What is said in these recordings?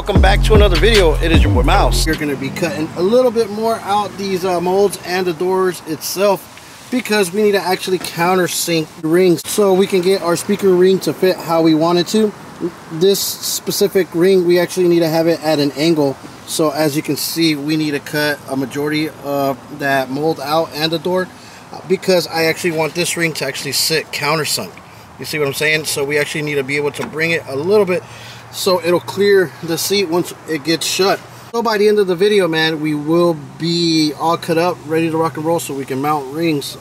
welcome back to another video. It is your boy Mouse. You're going to be cutting a little bit more out these uh, molds and the doors itself because we need to actually countersink the rings so we can get our speaker ring to fit how we want it to. This specific ring, we actually need to have it at an angle. So as you can see, we need to cut a majority of that mold out and the door because I actually want this ring to actually sit countersunk. You see what I'm saying? So we actually need to be able to bring it a little bit so it'll clear the seat once it gets shut. So by the end of the video, man, we will be all cut up, ready to rock and roll so we can mount rings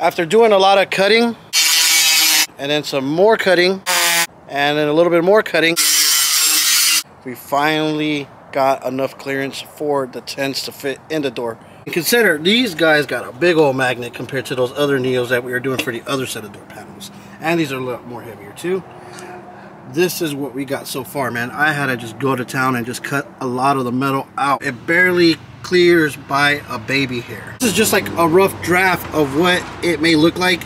after doing a lot of cutting and then some more cutting and then a little bit more cutting we finally got enough clearance for the tens to fit in the door. And consider these guys got a big old magnet compared to those other neos that we were doing for the other set of door panels. And these are a lot more heavier too. This is what we got so far man. I had to just go to town and just cut a lot of the metal out. It barely clears by a baby hair. This is just like a rough draft of what it may look like.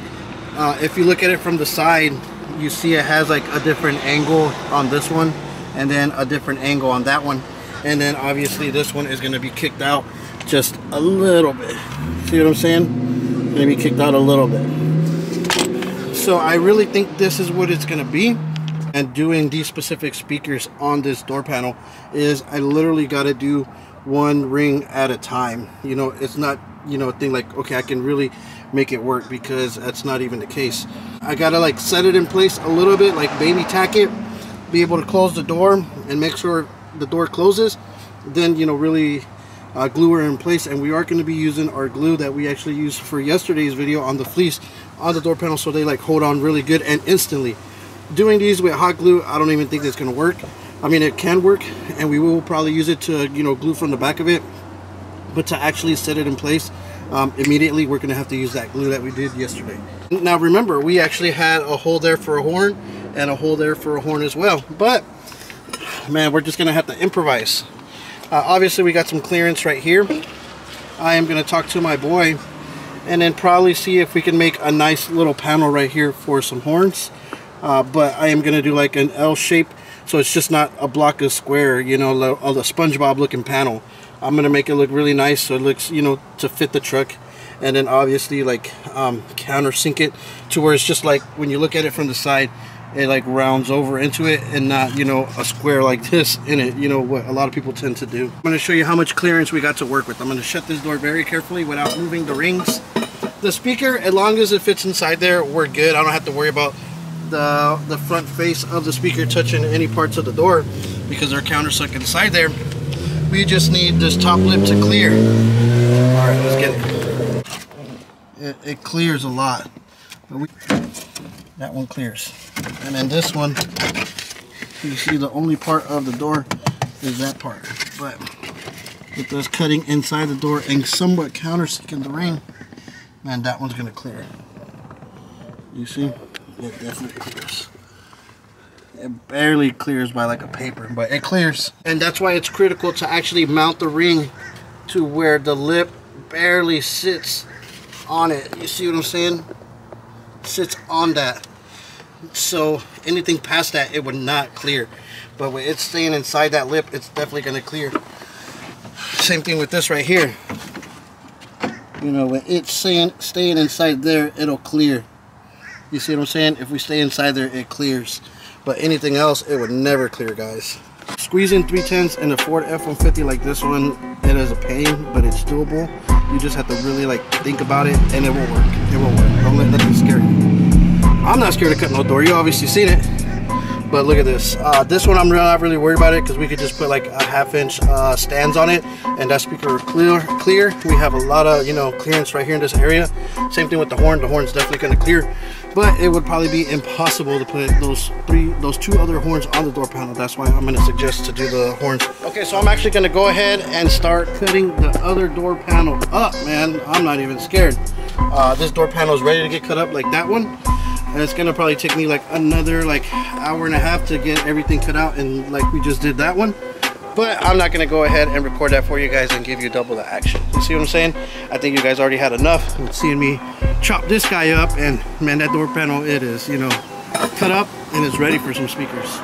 Uh, if you look at it from the side, you see it has like a different angle on this one and then a different angle on that one. And then obviously this one is going to be kicked out just a little bit. See what I'm saying? Going to be kicked out a little bit. So I really think this is what it's going to be. And doing these specific speakers on this door panel is I literally got to do one ring at a time. You know it's not you know a thing like okay I can really make it work because that's not even the case. I gotta like set it in place a little bit like baby tack it be able to close the door and make sure the door closes then you know really uh, glue her in place. And we are going to be using our glue that we actually used for yesterday's video on the fleece on the door panel so they like hold on really good and instantly. Doing these with hot glue I don't even think that's to work I mean, it can work, and we will probably use it to, you know, glue from the back of it. But to actually set it in place, um, immediately we're going to have to use that glue that we did yesterday. Now remember, we actually had a hole there for a horn and a hole there for a horn as well. But, man, we're just going to have to improvise. Uh, obviously, we got some clearance right here. I am going to talk to my boy and then probably see if we can make a nice little panel right here for some horns. Uh, but I am going to do like an L shape so it's just not a block of square you know a SpongeBob looking panel. I'm gonna make it look really nice so it looks you know to fit the truck. And then obviously like um, countersink it to where it's just like when you look at it from the side it like rounds over into it and not you know a square like this in it you know what a lot of people tend to do. I'm to show you how much clearance we got to work with. I'm to shut this door very carefully without moving the rings. The speaker as long as it fits inside there we're good. I don't have to worry about the, the front face of the speaker touching any parts of the door because they're countersunk inside there. We just need this top lip to clear. All right, let's get it. It, it clears a lot. We, that one clears. And then this one, you see the only part of the door is that part. But with those cutting inside the door and somewhat countersinking the ring, man, that one's gonna clear. You see? It definitely clears. It barely clears by like a paper, but it clears. And that's why it's critical to actually mount the ring to where the lip barely sits on it. You see what I'm saying? sits on that. So anything past that, it would not clear. But when it's staying inside that lip, it's definitely going to clear. Same thing with this right here. You know, when it's staying, staying inside there, it'll clear. You see what I'm saying? If we stay inside there, it clears. But anything else, it would never clear, guys. Squeezing 310s in a Ford F-150 like this one, it is a pain, but it's doable. You just have to really like think about it, and it will work. It will work. Don't let nothing scare you. I'm not scared to cut no door. You obviously seen it. But look at this. Uh, this one I'm not really worried about it because we could just put like a half inch uh, stands on it and that speaker clear. Clear. We have a lot of you know clearance right here in this area. Same thing with the horn. The horn's definitely to clear, but it would probably be impossible to put those three, those two other horns on the door panel. That's why I'm going to suggest to do the horns. Okay, so I'm actually going to go ahead and start cutting the other door panel up, man. I'm not even scared. Uh, this door panel is ready to get cut up like that one and it's gonna probably take me like another like hour and a half to get everything cut out and like we just did that one. But I'm not gonna go ahead and record that for you guys and give you double the action. You see what I'm saying? I think you guys already had enough seeing me chop this guy up and man that door panel it is you know cut up and it's ready for some speakers.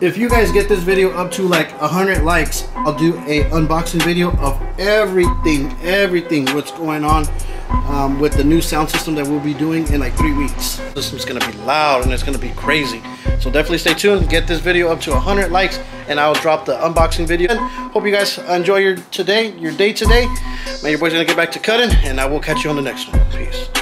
If you guys get this video up to like 100 likes I'll do a unboxing video of everything everything what's going on um, with the new sound system that we'll be doing in like three weeks. This system's gonna be loud and it's gonna be crazy. So definitely stay tuned, get this video up to 100 likes and I'll drop the unboxing video. Hope you guys enjoy your today, your day today. Man, your boy's gonna get back to cutting and I will catch you on the next one. Peace.